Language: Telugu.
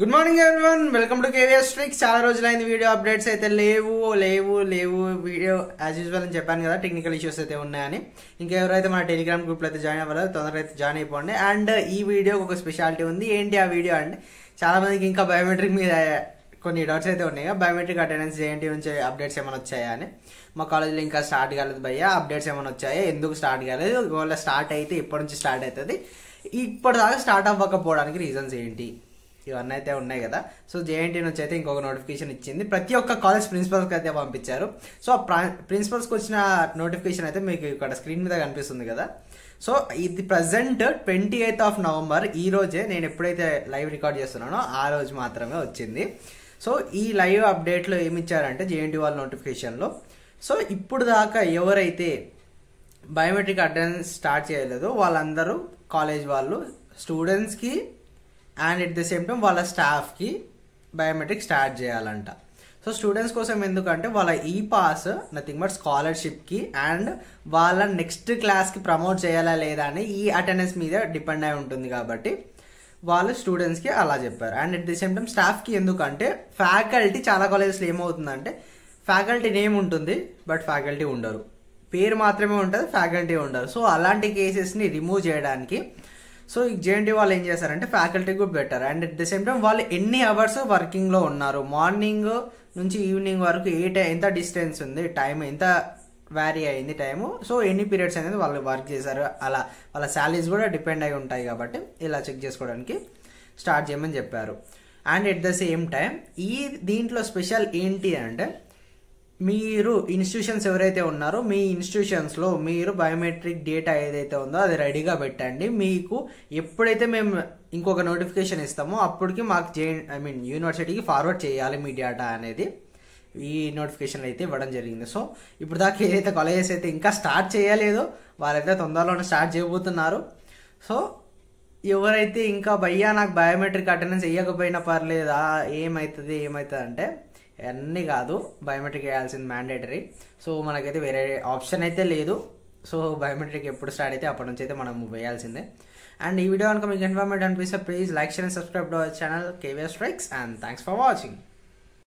Good morning everyone welcome to KVS tricks చాలా రోజులైంది వీడియో అప్డేట్స్ అయితే లేవు లేవు లేవు. వీడియో యాజ్ యూజువల్ అని చెప్పాను కదా టెక్నికల్ ఇష్యూస్ అయితే ఉన్నాయని. ఇంకా ఎవరైతే మన టెలిగ్రామ్ గ్రూప్లో అయితే జాయిన్ అవ్వాలో తొందరగా అయితే జాయిన్ అయిపోండి. అండ్ ఈ వీడియోకి ఒక స్పెషాలిటీ ఉంది. ఏంటి ఆ వీడియో అండి చాలా మందికి ఇంకా బయోమెట్రిక్ మీద కొన్ని డౌట్స్ అయితే ఉన్నాయి. బయోమెట్రిక్ అటెండెన్స్ జేఎన్టీ నుంచి అప్డేట్స్ ఏమైనా వచ్చాయా అని. మా కాలేజ్లో ఇంకా స్టార్ట్ కాలేదు భయ్య. అప్డేట్స్ ఏమైనా వచ్చాయా? ఎందుకు స్టార్ట్ కాలేదు? ఒకవేళ స్టార్ట్ అయితే ఇప్పటి నుంచి స్టార్ట్ అవుతుంది. ఇప్పటిదాకా స్టార్ట్ అవ్వకపోవడానికి రీజన్స్ ఏంటి? ఇవన్నీ అయితే ఉన్నాయి కదా. సో జేఎన్టీ నుంచి అయితే ఇంకొక నోటిఫికేషన్ ఇచ్చింది. ప్రతి ఒక్క కాలేజ్ ప్రిన్సిపల్స్కి అయితే పంపించారు. సో ఆ ప్రిన్సిపల్స్కి వచ్చిన నోటిఫికేషన్ అయితే మీకు ఇక్కడ స్క్రీన్ మీద కనిపిస్తుంది కదా. సో ఇది present twenty eighth of November ఈ రోజే నేను ఎప్పుడైతే లైవ్ రికార్డ్ చేస్తున్నానో ఆ రోజు మాత్రమే వచ్చింది. సో ఈ లైవ్ అప్డేట్లో ఏమి ఇచ్చారంటే జేఎన్టీ వాళ్ళ నోటిఫికేషన్లో సో ఇప్పుడు దాకా ఎవరైతే బయోమెట్రిక్ అటెండెన్స్ స్టార్ట్ చేయలేదో వాళ్ళందరూ కాలేజ్ వాళ్ళు స్టూడెంట్స్కి and at the same time వాళ్ళ స్టాఫ్కి బయోమెట్రిక్ స్టార్ట్ చేయాలంట. సో స్టూడెంట్స్ కోసం ఎందుకంటే వాళ్ళ ఈ పాస్ నథింగ్ బట్ స్కాలర్షిప్కి అండ్ వాళ్ళ నెక్స్ట్ క్లాస్కి ప్రమోట్ చేయాలా లేదా అని ఈ అటెండెన్స్ మీద డిపెండ్ అయి ఉంటుంది కాబట్టి వాళ్ళు స్టూడెంట్స్కి అలా చెప్పారు. And at the same time స్టాఫ్కి ఎందుకంటే ఫ్యాకల్టీ చాలా కాలేజెస్లో ఏమవుతుందంటే ఫ్యాకల్టీ నేమ్ ఉంటుంది బట్ ఫ్యాకల్టీ ఉండరు. పేరు మాత్రమే ఉంటుంది ఫ్యాకల్టీ ఉండరు. సో అలాంటి కేసెస్ని రిమూవ్ చేయడానికి సో ఈ జేఎన్టీ వాళ్ళు ఏం చేశారంటే ఫ్యాకల్టీ కూడా better and at the same time వాళ్ళు ఎన్ని అవర్స్ వర్కింగ్లో ఉన్నారు? మార్నింగ్ నుంచి ఈవినింగ్ వరకు ఏ టైం ఎంత డిస్టెన్స్ ఉంది? టైం ఎంత వ్యారీ అయింది టైము సో ఎన్ని పీరియడ్స్ అనేది వాళ్ళు వర్క్ చేశారు? అలా వాళ్ళ శాలరీస్ కూడా డిపెండ్ అయి ఉంటాయి కాబట్టి ఇలా చెక్ చేసుకోవడానికి స్టార్ట్ చేయమని చెప్పారు. And at the same time ఈ దీంట్లో స్పెషల్ ఏంటి అంటే మీరు ఇన్స్టిట్యూషన్స్ ఎవరైతే ఉన్నారో మీ ఇన్స్టిట్యూషన్స్లో మీరు బయోమెట్రిక్ డేటా ఏదైతే ఉందో అది రెడీగా పెట్టండి. మీకు ఎప్పుడైతే మేము ఇంకొక నోటిఫికేషన్ ఇస్తామో అప్పటికి మాకు జే ఐ మీన్ యూనివర్సిటీకి ఫార్వర్డ్ చేయాలి మీ డేటా అనేది. ఈ నోటిఫికేషన్ అయితే ఇవ్వడం జరిగింది. సో ఇప్పుడు దాకా ఏదైతే కాలేజెస్ అయితే ఇంకా స్టార్ట్ చేయలేదో వాళ్ళైతే తొందరలోనే స్టార్ట్ చేయబోతున్నారు. సో ఎవరైతే ఇంకా భయ్యా నాకు బయోమెట్రిక్ అటెండెన్స్ వేయకపోయినా పర్లేదా? ఏమవుతుంది ఏమవుతుంది అంటే అన్నీ కాదు బయోమెట్రిక్ వేయాల్సింది మ్యాండేటరీ సో మనకైతే వేరే ఆప్షన్ అయితే లేదు. సో బయోమెట్రిక్ ఎప్పుడు స్టార్ట్ అయితే అప్పటి నుంచి అయితే మనం వేయాల్సిందే. అండ్ ఈ వీడియో కనుక మీకు ఇన్ఫర్మేట్ అనిపిస్తే please like share and subscribe to our channel KVR strikes and thanks for watching